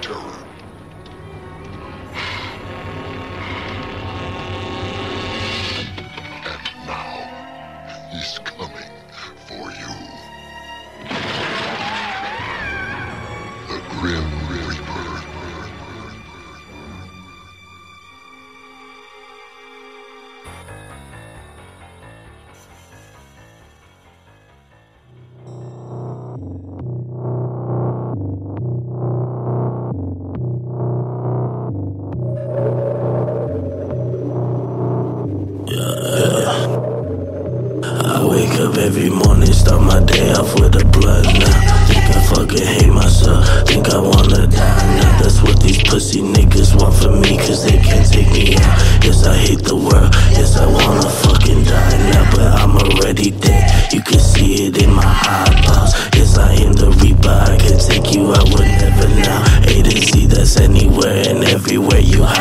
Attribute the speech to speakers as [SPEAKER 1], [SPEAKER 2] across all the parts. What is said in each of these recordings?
[SPEAKER 1] terror.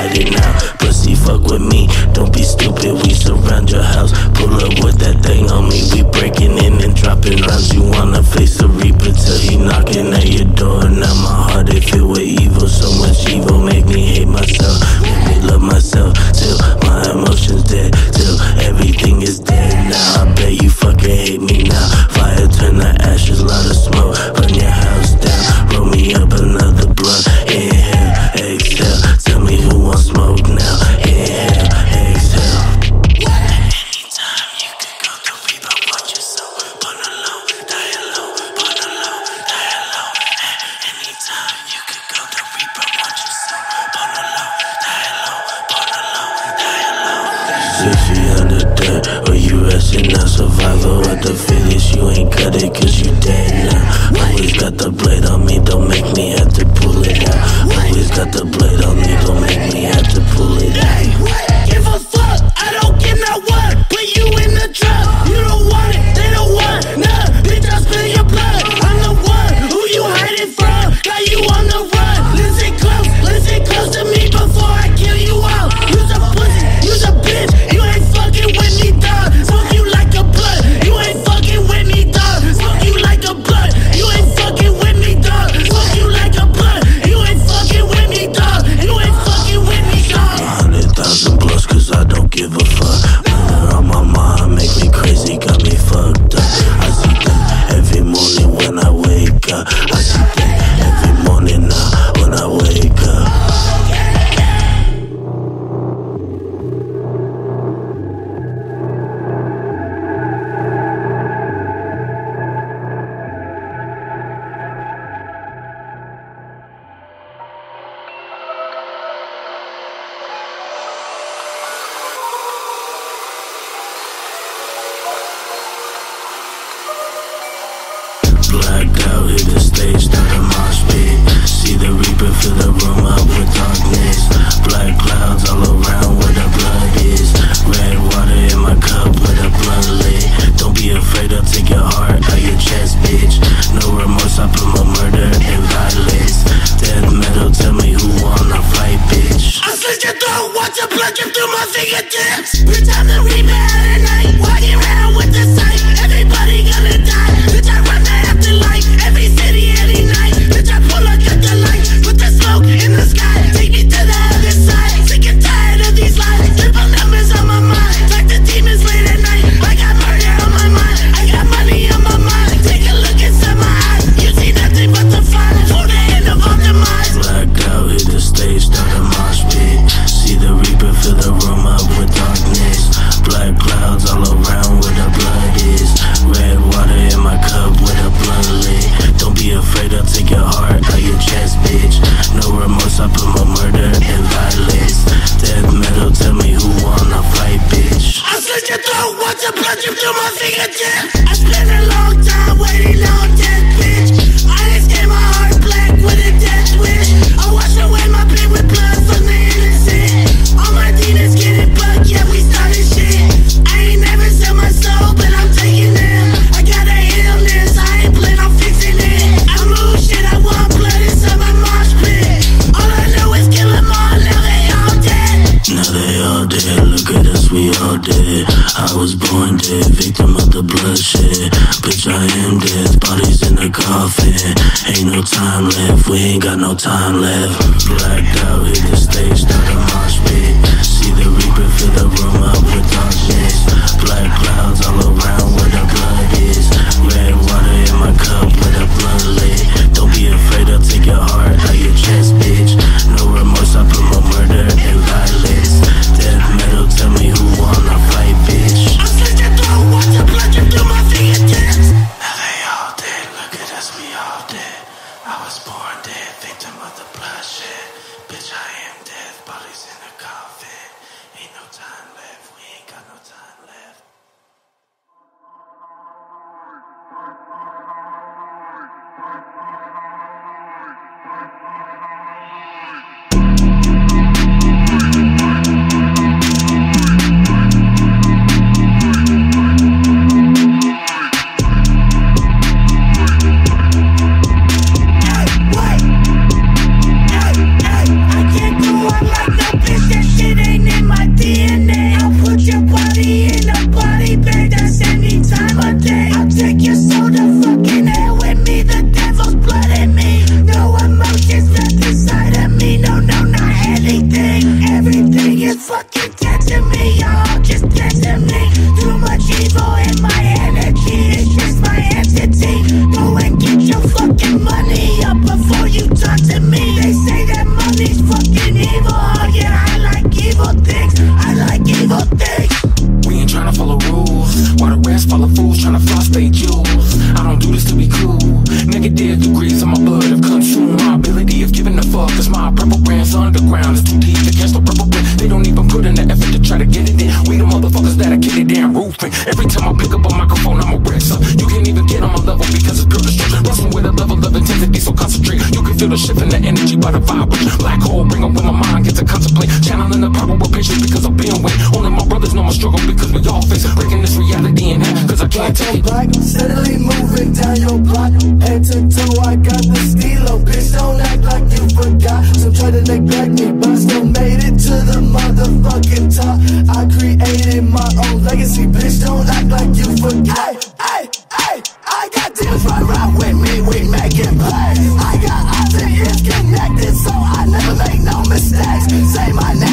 [SPEAKER 2] hide it now. Pussy, fuck with me. Don't be stupid. We surround your house. Pull up with that thing on me. We breaking in and dropping rounds. You wanna face the reaper till he knocking at you. the blade on me, gon' make me have to pull it out.
[SPEAKER 3] Give a fuck, I don't give no what. Put you in the truck, you don't want it, they don't want none. Bitch, I spill your blood. I'm the one who you hiding from, got you on. like if through my fingertips. Pretend that we
[SPEAKER 2] bitch, I am dead. Bodies in the coffin. Ain't no time left, we ain't got no time left. Blacked out, hit the stage, start a mosh pit. See the reaper fill the room up with darkness. Black clouds all around where the blood is. Red water in my cup with a blood lit.
[SPEAKER 4] block, head to toe, I got the stilo. Bitch, don't act like you forgot. Some try to neglect me, but I still made it to the motherfucking top. I created my own legacy, bitch, don't act like you forgot. Hey, hey, I got deals right around with me, we making play. I got eyes and ears connected, so I never make no mistakes. Say my name.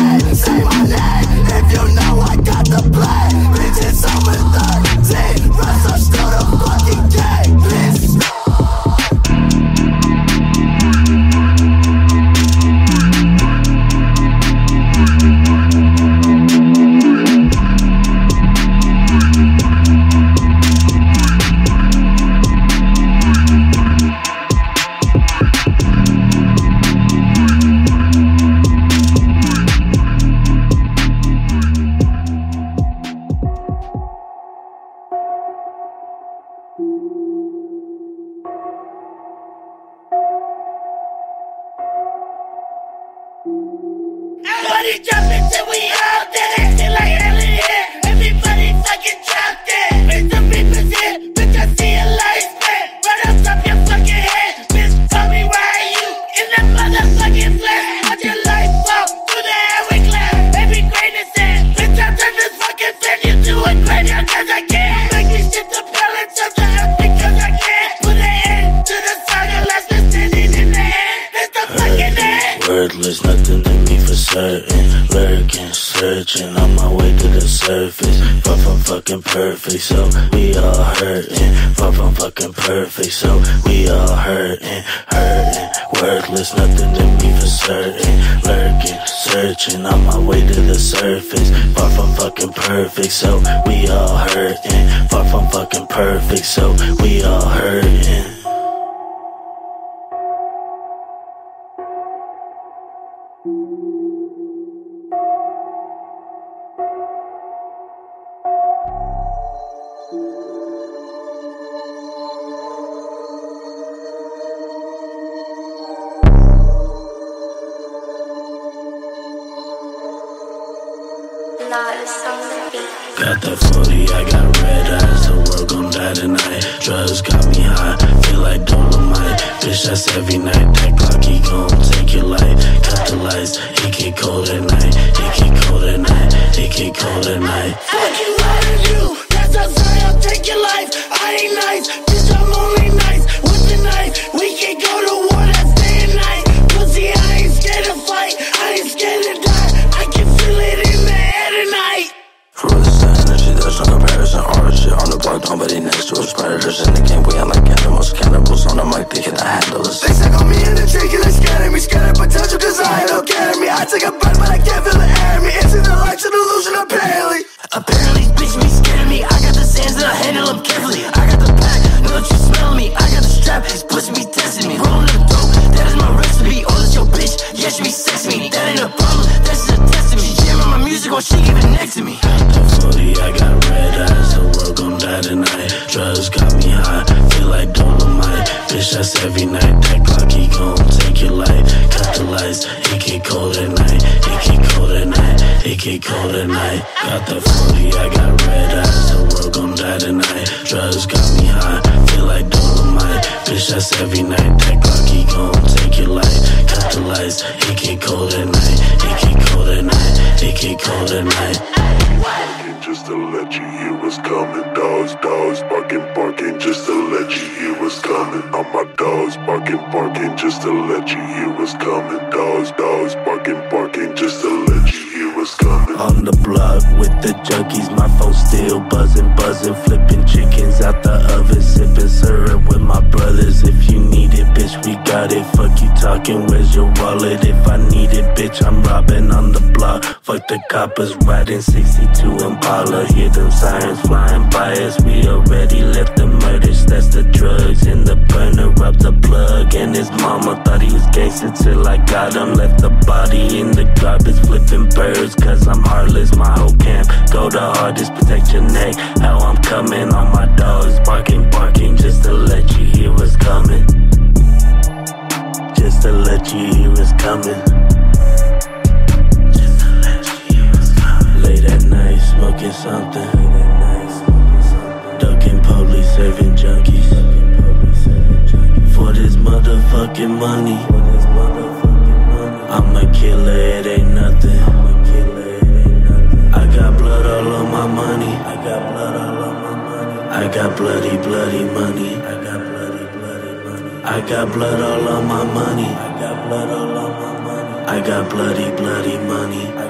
[SPEAKER 2] perfect, so we all hurting. Far from fucking perfect, so we all hurting, hurting. Worthless, nothing to me for certain. Lurking, searching on my way to the surface. Far from fucking perfect, so we all hurting. Far from fucking perfect, so we all hurting. Drugs got me high, feel like Dolomite. Bitch, that's every night. That clock, he gon' take your life. Cut the lights, it get cold at night. It get cold at night. It get cold at night.
[SPEAKER 3] Lie to you. That's outside, I'll take your life. I ain't nice,
[SPEAKER 2] shit on the block, nobody next to us. Predators in the game, we ain't like animals. Cannibals on the mic, they cannot handle us.
[SPEAKER 4] They suck on me in the tree, cause they scared of me. Scared of potential, cause I ain't no care me. I take a bite, but I can't feel the air in me. Into the lights, an illusion, apparently.
[SPEAKER 3] Apparently, bitch be scared of me. I got the sands that I handle them carefully. I got the pack, know that you smell me. I got the strap, this pussy be testing me. Rolling up dope, that is my recipe. Oh, that's your bitch, yeah, she be sexing me. That ain't a problem, that's just a test of me. Jamming my music while she even next to me.
[SPEAKER 2] Drugs got me high, feel like Dolomite. Bitch, that's every night. That clock, he gon' take your life. Cut the lights, it get cold at night. It get cold at night. It get cold at night. Got that 40, I got red eyes, the world gon' die tonight. Drugs got me high, feel like Dolomite. Bitch, that's every night. That clock, he gon' take your life. Cut the lights, it get cold at night. It get cold at night. It get cold at night.
[SPEAKER 1] Just to let you hear what's coming. Dogs, dogs, barking, barking just to let you hear what's coming. All my dogs barking, barking just to let you hear what's coming. Dogs, dogs, barking, barking just to let you hear what's coming.
[SPEAKER 2] On the block with the junkies, my phone still buzzing, buzzing, flipping chickens out the oven, sipping syrup with my brothers. If you need it, bitch, we got it. Fuck you talking, where's your wallet? If I need it, bitch, I'm robbing on the Fuck the coppers riding 62 Impala. Hear them sirens flying by us. We already left the murders. That's the drugs in the burner up the plug. And his mama thought he was gangster till I got him. Left the body in the garbage, flipping birds. Cause I'm heartless, my whole camp. Go the hardest, protect your neck. How I'm coming on my dogs, barking, barking, just to let you hear what's coming. Just to let you hear what's coming. Smoking something. Ducking police, serving junkies. For this motherfucking money. I'm a killer, it ain't nothing. I got blood all on my money. I got blood all on my money. I got bloody, bloody money. I got bloody, bloody money. I got blood all on my money. I got blood all on my money. I got bloody, bloody money.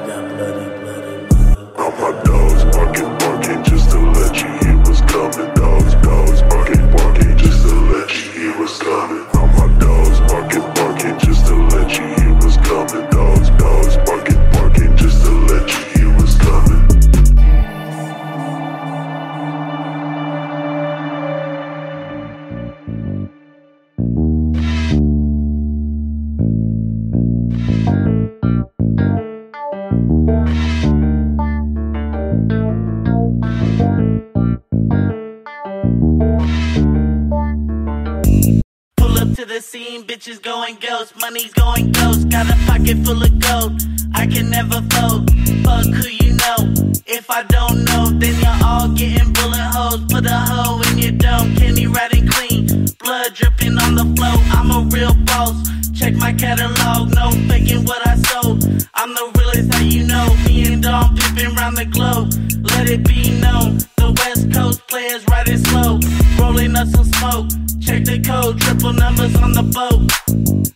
[SPEAKER 3] Bitches going ghost, money's going ghost. Got a pocket full of gold, I can never fold. Fuck who you know. If I don't know, then you're all getting bullet holes. Put a hole in your dome, Kenny riding clean. Blood dripping on the floor, I'm a real boss. Check my catalog, no faking what I sold. I'm the realest, how you know. Me and Dom pimping round the globe. Let it be known, the West Coast players riding slow. Rolling up some smoke. Check the code, triple numbers on the boat.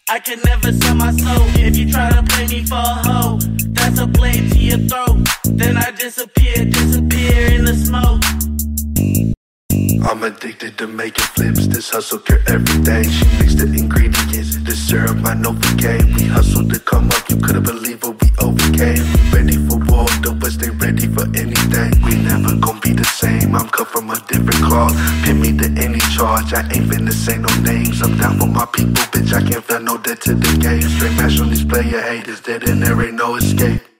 [SPEAKER 3] I can never sell my soul. If you try to play me for a hoe, that's a blade to your throat. Then I disappear, disappear in the smoke.
[SPEAKER 4] I'm addicted to making flips. This hustle cure everything. She mixed the ingredients. This syrup I know we came. We hustled to come up. You couldn't believe what we overcame. Ready for war. The West ain't ready for anything. We never gon' be the same. I'm cut from a different cloth. Pin me to any charge. I ain't say no names. I'm down for my people, bitch. I can't feel no debt to the game. Straight mash on these player haters. Dead and there ain't no escape.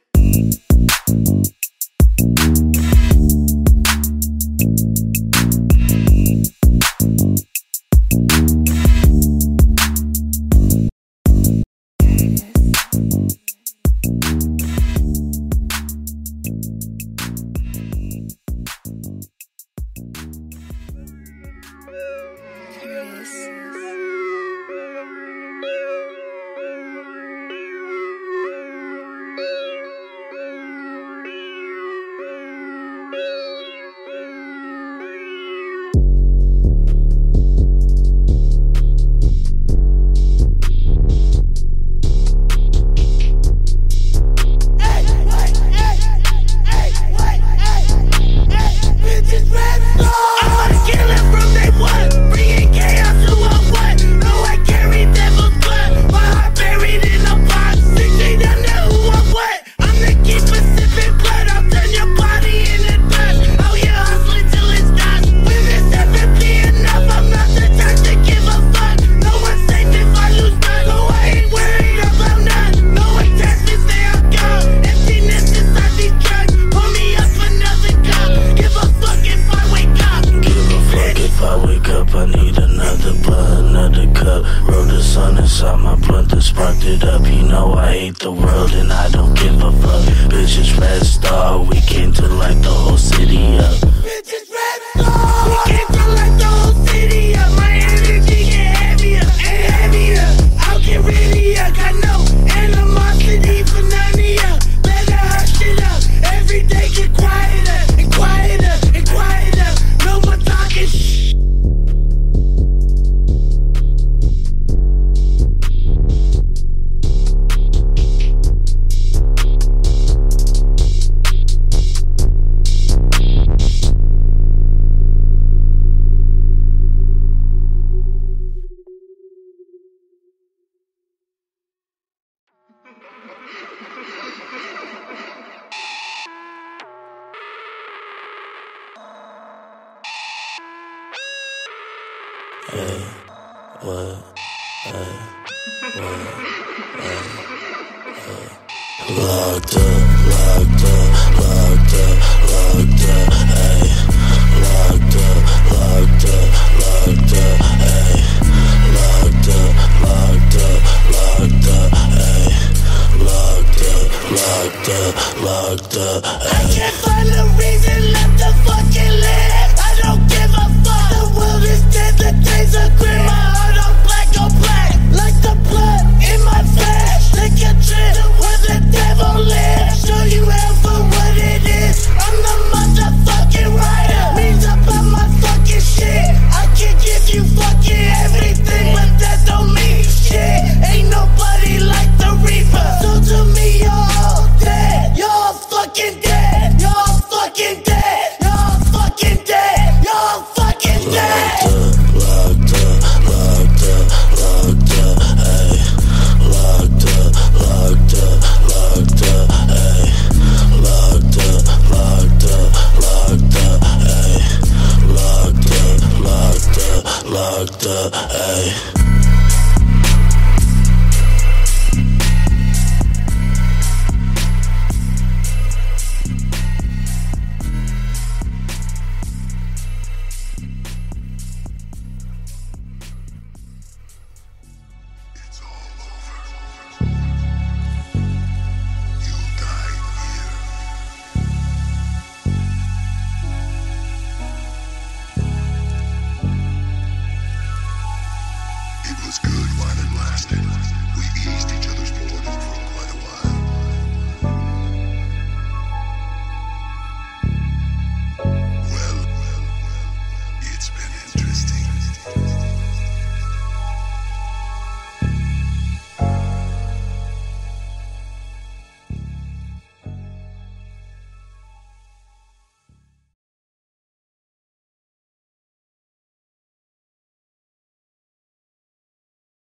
[SPEAKER 3] Peace. what, what.
[SPEAKER 2] Locked up, locked up, locked up, ayy. Locked up, locked up, locked up, ayy. Locked up, locked up, locked up, ayy. Locked up, locked up, locked up, ayy.
[SPEAKER 3] I can't find a reason left to fucking.